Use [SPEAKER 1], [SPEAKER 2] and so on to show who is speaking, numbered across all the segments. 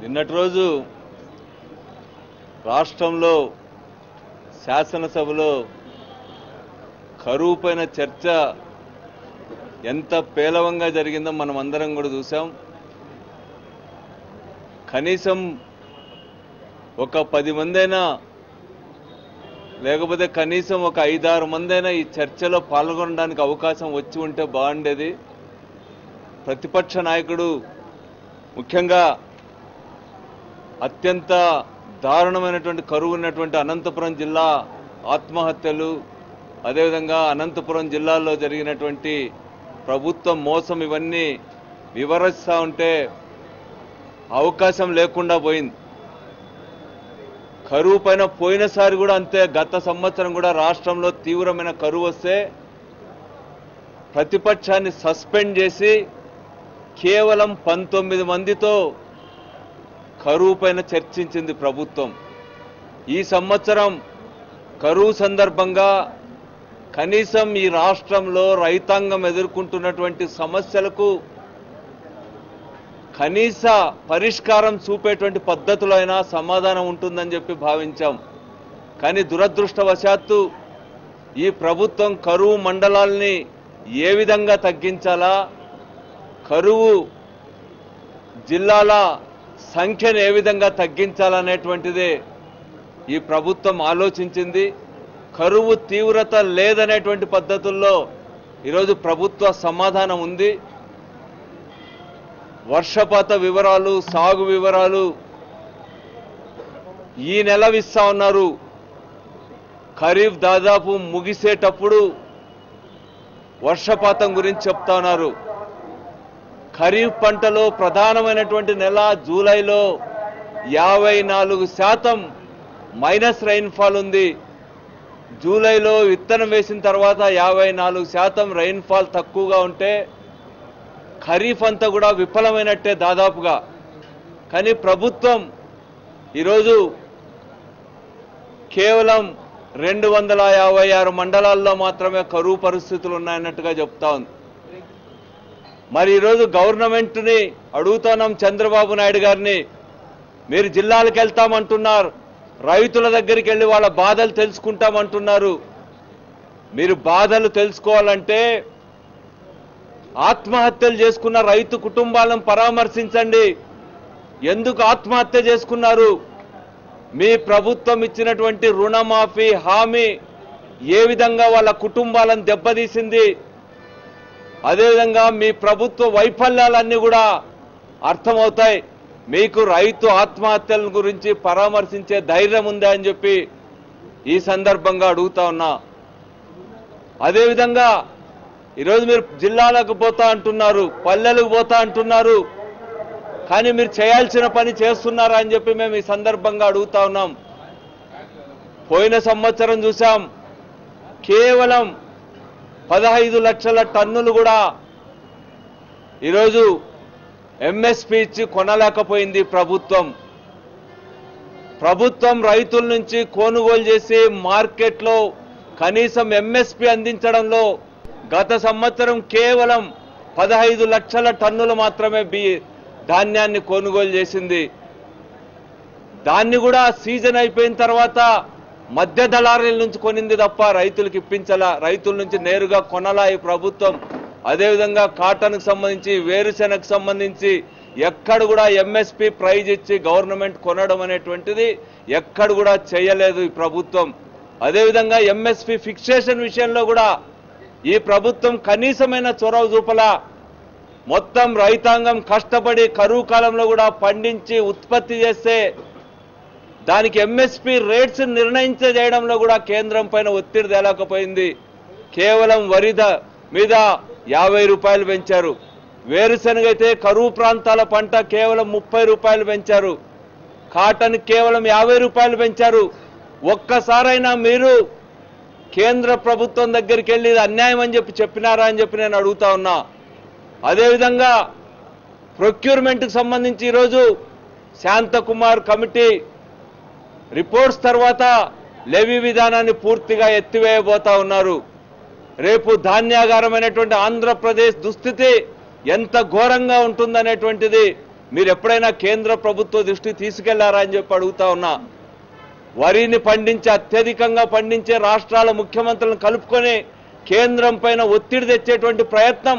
[SPEAKER 1] నిన్నటి రోజు రాష్ట్రంలో శాసనసభలో కరువుపైన చర్చ ఎంత పేలవంగా జరిగిందో మనం అందరం కూడా చూసాం కనీసం ఒక పది మందైనా లేకపోతే కనీసం ఒక ఐదారు మందైనా ఈ చర్చలో పాల్గొనడానికి అవకాశం వచ్చి ఉంటే బాగుండేది. ప్రతిపక్ష నాయకుడు ముఖ్యంగా అత్యంత దారుణమైనటువంటి కరువు ఉన్నటువంటి అనంతపురం జిల్లా ఆత్మహత్యలు అదేవిధంగా అనంతపురం జిల్లాలో జరిగినటువంటి ప్రభుత్వ మోసం ఇవన్నీ వివరిస్తూ ఉంటే అవకాశం లేకుండా పోయింది. కరువు పైన పోయినసారి కూడా అంతే గత సంవత్సరం కూడా రాష్ట్రంలో తీవ్రమైన కరువు వస్తే ప్రతిపక్షాన్ని సస్పెండ్ చేసి కేవలం పంతొమ్మిది మందితో కరువు పైన చర్చించింది ప్రభుత్వం. ఈ సంవత్సరం కరువు సందర్భంగా కనీసం ఈ రాష్ట్రంలో రైతాంగం ఎదుర్కొంటున్నటువంటి సమస్యలకు కనీస పరిష్కారం చూపేటువంటి పద్ధతిలో అయినా సమాధానం ఉంటుందని చెప్పి భావించాం. కానీ దురదృష్టవశాత్తు ఈ ప్రభుత్వం కరువు మండలాల్ని ఏ విధంగా తగ్గించాలా కరువు జిల్లాల సంఖ్యను ఏ విధంగా తగ్గించాలనేటువంటిదే ఈ ప్రభుత్వం ఆలోచించింది. కరువు తీవ్రత లేదనేటువంటి పద్ధతుల్లో ఈరోజు ప్రభుత్వ సమాధానం ఉంది. వర్షపాత వివరాలు సాగు వివరాలు ఈ నెల ఇస్తా ఉన్నారు. ఖరీఫ్ దాదాపు ముగిసేటప్పుడు వర్షపాతం గురించి చెప్తా ఉన్నారు. ఖరీఫ్ పంటలో ప్రధానమైనటువంటి నెల జూలైలో యాభై నాలుగు శాతం మైనస్ రైన్ఫాల్ ఉంది. జూలైలో విత్తనం వేసిన తర్వాత యాభై నాలుగు శాతం రైన్ఫాల్ తక్కువగా ఉంటే ఖరీఫ్ అంతా కూడా విఫలమైనట్టే దాదాపుగా. కానీ ప్రభుత్వం ఈరోజు కేవలం రెండు వందల యాభై ఆరు మండలాల్లో మాత్రమే కరువు పరిస్థితులు ఉన్నాయన్నట్టుగా చెప్తా ఉంది. మరి ఈరోజు గవర్నమెంట్ని అడుగుతున్నాం చంద్రబాబు నాయుడు గారిని. మీరు జిల్లాలకు వెళ్తామంటున్నారు. రైతుల దగ్గరికి వెళ్ళి వాళ్ళ బాధలు తెలుసుకుంటామంటున్నారు. మీరు బాధలు తెలుసుకోవాలంటే ఆత్మహత్యలు చేసుకున్న రైతు కుటుంబాలను పరామర్శించండి. ఎందుకు ఆత్మహత్య చేసుకున్నారు? మీ ప్రభుత్వం ఇచ్చినటువంటి రుణమాఫీ హామీ ఏ విధంగా వాళ్ళ కుటుంబాలను దెబ్బతీసింది? అదేవిధంగా మీ ప్రభుత్వ వైఫల్యాలన్నీ కూడా అర్థమవుతాయి. మీకు రైతు ఆత్మహత్యల గురించి పరామర్శించే ధైర్యం ఉందా అని చెప్పి ఈ సందర్భంగా అడుగుతా ఉన్నా. అదేవిధంగా ఈరోజు మీరు జిల్లాలకు పోతా అంటున్నారు పల్లెలకు పోతా అంటున్నారు కానీ మీరు చేయాల్సిన పని చేస్తున్నారా అని చెప్పి మేము ఈ సందర్భంగా అడుగుతా ఉన్నాం. పోయిన సంవత్సరం చూసాం కేవలం పదహైదు లక్షల టన్నులు కూడా ఈరోజు ఎంఎస్పి ఇచ్చి కొనలేకపోయింది ప్రభుత్వం. ప్రభుత్వం రైతుల నుంచి కొనుగోలు చేసి మార్కెట్లో కనీసం ఎంఎస్పి అందించడంలో గత సంవత్సరం కేవలం పదహైదు లక్షల టన్నులు మాత్రమే బి ధాన్యాన్ని కొనుగోలు చేసింది. దాన్ని కూడా సీజన్ అయిపోయిన తర్వాత మధ్య దళారుల నుంచి కొనింది తప్ప రైతులకు ఇప్పించలా రైతుల నుంచి నేరుగా కొనలా ఈ ప్రభుత్వం. అదేవిధంగా కాటన్కు సంబంధించి వేరుశెనగకు సంబంధించి ఎక్కడ కూడా ఎంఎస్పి ప్రైజ్ ఇచ్చి గవర్నమెంట్ కొనడం అనేటువంటిది ఎక్కడ కూడా చేయలేదు ఈ ప్రభుత్వం. అదేవిధంగా ఎంఎస్పి ఫిక్సేషన్ విషయంలో కూడా ఈ ప్రభుత్వం కనీసమైన చొరవ చూపల. మొత్తం రైతాంగం కష్టపడి కరువు కాలంలో కూడా పండించి ఉత్పత్తి చేస్తే దానికి ఎంఎస్పి రేట్స్ నిర్ణయించ చేయడంలో కూడా కేంద్రం పైన ఒత్తిడి తేలేకపోయింది. కేవలం వరిద మీద యాభై రూపాయలు పెంచారు. వేరుశనగ అయితే కరువు ప్రాంతాల పంట కేవలం ముప్పై రూపాయలు పెంచారు. కాటన్ కేవలం యాభై రూపాయలు పెంచారు. ఒక్కసారైనా మీరు కేంద్ర ప్రభుత్వం దగ్గరికి వెళ్ళి ఇది అన్యాయం అని చెప్పి చెప్పినారా అని చెప్పి నేను అడుగుతా ఉన్నా. అదేవిధంగా ప్రొక్యూర్మెంట్కి సంబంధించి ఈరోజు శాంతకుమార్ కమిటీ రిపోర్ట్స్ తర్వాత లెవీ విధానాన్ని పూర్తిగా ఎత్తివేయబోతా ఉన్నారు. రేపు ధాన్యాగారమైనటువంటి ఆంధ్రప్రదేశ్ దుస్థితి ఎంత ఘోరంగా ఉంటుందనేటువంటిది మీరు ఎప్పుడైనా కేంద్ర ప్రభుత్వ దృష్టి తీసుకెళ్ళారా అని చెప్పి అడుగుతా ఉన్నా. వరిని పండించి అత్యధికంగా పండించే రాష్ట్రాల ముఖ్యమంత్రులను కలుపుకొని కేంద్రం పైన ఒత్తిడి తెచ్చేటువంటి ప్రయత్నం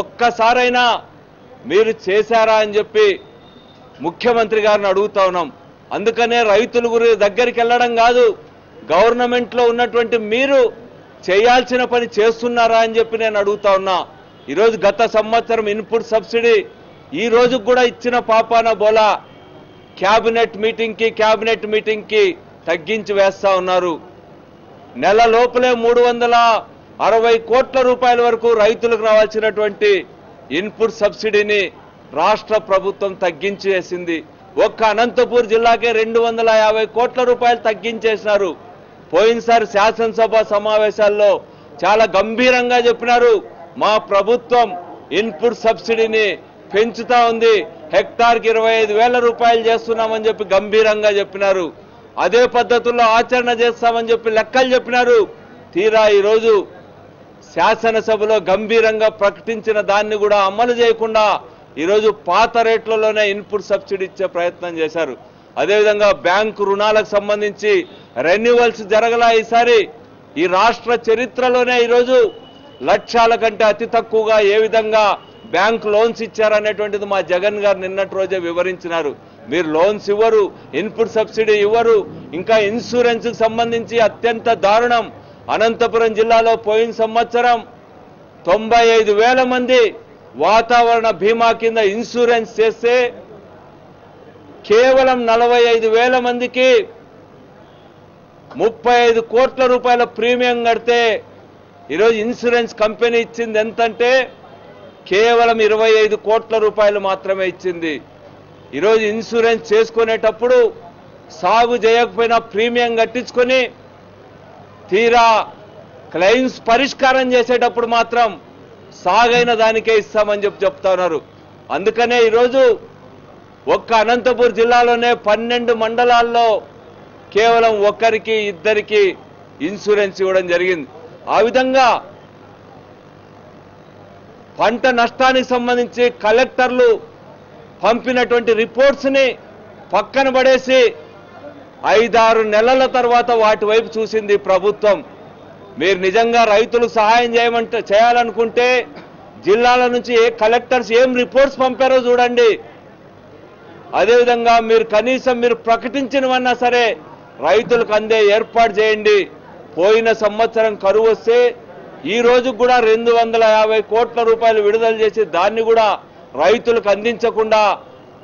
[SPEAKER 1] ఒక్కసారైనా మీరు చేశారా అని చెప్పి ముఖ్యమంత్రి గారిని అడుగుతా ఉన్నాం. అందుకనే రైతుల గురి దగ్గరికి వెళ్ళడం కాదు గవర్నమెంట్లో ఉన్నటువంటి మీరు చేయాల్సిన పని చేస్తున్నారా అని చెప్పి నేను అడుగుతా ఉన్నా. ఈరోజు గత సంవత్సరం ఇన్పుట్ సబ్సిడీ ఈ రోజు కూడా ఇచ్చిన పాపాన బోలా క్యాబినెట్ మీటింగ్కి క్యాబినెట్ మీటింగ్కి తగ్గించి వేస్తా ఉన్నారు. నెల లోపలే మూడు వందల అరవై కోట్ల రూపాయల వరకు రైతులకు రావాల్సినటువంటి ఇన్పుట్ సబ్సిడీని రాష్ట్ర ప్రభుత్వం తగ్గించి వేసింది. ఒక్క అనంతపూర్ జిల్లాకే రెండు వందల యాభై కోట్ల రూపాయలు తగ్గించేసినారు. పోయినసారి శాసనసభ సమావేశాల్లో చాలా గంభీరంగా చెప్పినారు. మా ప్రభుత్వం ఇన్పుట్ సబ్సిడీని పెంచుతా ఉంది. హెక్టార్కి ఇరవై ఐదు వేల రూపాయలు చేస్తున్నామని చెప్పి గంభీరంగా చెప్పినారు. అదే పద్ధతుల్లో ఆచరణ చేస్తామని చెప్పి లెక్కలు చెప్పినారు. తీరా ఈరోజు శాసనసభలో గంభీరంగా ప్రకటించిన దాన్ని కూడా అమలు చేయకుండా ఈరోజు పాత రేట్లలోనే ఇన్పుట్ సబ్సిడీ ఇచ్చే ప్రయత్నం చేశారు. అదేవిధంగా బ్యాంకు రుణాలకు సంబంధించి రెన్యువల్స్ జరగలా ఈసారి. ఈ రాష్ట్ర చరిత్రలోనే ఈరోజు లక్ష్యాల కంటే అతి తక్కువగా ఏ విధంగా బ్యాంక్ లోన్స్ ఇచ్చారనేటువంటిది మా జగన్ గారు నిన్నటి రోజే వివరించినారు. మీరు లోన్స్ ఇవ్వరు ఇన్పుట్ సబ్సిడీ ఇవ్వరు ఇంకా ఇన్సూరెన్స్కి సంబంధించి అత్యంత దారుణం. అనంతపురం జిల్లాలో పోయిన సంవత్సరం తొంభై ఐదు వేల మంది వాతావరణ బీమా కింద ఇన్సూరెన్స్ చేస్తే కేవలం నలభై ఐదు వేల మందికి ముప్పై ఐదు కోట్ల రూపాయల ప్రీమియం కడితే ఈరోజు ఇన్సూరెన్స్ కంపెనీ ఇచ్చింది ఎంతంటే కేవలం ఇరవై ఐదు కోట్ల రూపాయలు మాత్రమే ఇచ్చింది. ఈరోజు ఇన్సూరెన్స్ చేసుకునేటప్పుడు సాగు చేయకపోయినా ప్రీమియం కట్టించుకొని తీరా క్లెయిమ్స్ పరిష్కారం చేసేటప్పుడు మాత్రం సాగైన దానికే ఇస్తామని చెప్పి చెప్తా ఉన్నారు. అందుకనే ఈరోజు ఒక్క అనంతపూర్ జిల్లాలోనే పన్నెండు మండలాల్లో కేవలం ఒక్కరికి ఇద్దరికి ఇన్సూరెన్స్ ఇవ్వడం జరిగింది. ఆ విధంగా పంట నష్టానికి సంబంధించి కలెక్టర్లు పంపినటువంటి రిపోర్ట్స్ని పక్కన పడేసి ఐదారు నెలల తర్వాత వాటి వైపు చూసింది ప్రభుత్వం. మీరు నిజంగా రైతులకు సహాయం చేయమంటే చేయాలనుకుంటే జిల్లాల నుంచి ఏ కలెక్టర్స్ ఏం రిపోర్ట్స్ పంపారో చూడండి. అదేవిధంగా మీరు కనీసం మీరు ప్రకటించినవన్నా సరే రైతులకు అందే ఏర్పాటు చేయండి. పోయిన సంవత్సరం కరువు వస్తే ఈ రోజు కూడా రెండు వందల యాభై కోట్ల రూపాయలు విడుదల చేసి దాన్ని కూడా రైతులకు అందించకుండా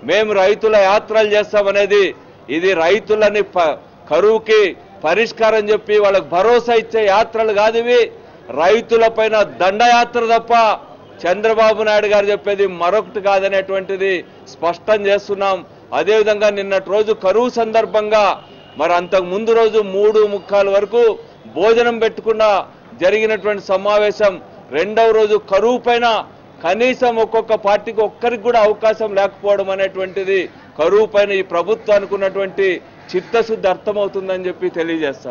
[SPEAKER 1] మేము రైతుల యాత్రలు చేస్తామనేది. ఇది రైతులని ప- కరువుకి పరిష్కారం చెప్పి వాళ్ళకి భరోసా ఇచ్చే యాత్రలు కాదు ఇవి రైతులపైన దండయాత్ర తప్ప చంద్రబాబు నాయుడు గారు చెప్పేది మరొకటి కాదనేటువంటిది స్పష్టం చేస్తున్నాం. అదేవిధంగా నిన్నటి రోజు కరువు సందర్భంగా మరి అంతకు ముందు రోజు మూడు ముక్కాల వరకు భోజనం పెట్టకుండా జరిగినటువంటి సమావేశం రెండవ రోజు కరువు పైన కనీసం ఒక్కొక్క పార్టీకి ఒక్కరికి కూడా అవకాశం లేకపోవడం అనేటువంటిది కరువు పైన ఈ ప్రభుత్వం అనుకున్నటువంటి చిత్తశుద్ధి అర్థమవుతుందని చెప్పి తెలియజేస్తారు